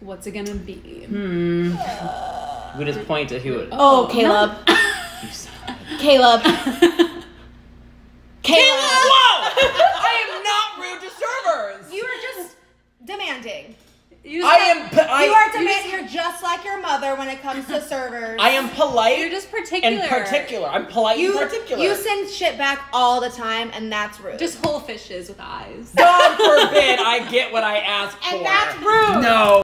What's it gonna be? Hmm. We just point to who it. Oh, oh Caleb. Caleb. Caleb. Whoa! I am not rude to servers. You are just demanding. You I am. I, you are demanding. You're just like your mother when it comes to servers. I am polite. You're just particular. and particular. I'm polite You, and particular. you send shit back all the time, and that's rude. Just whole fishes with eyes. God forbid I get what I ask for. And that's rude. No.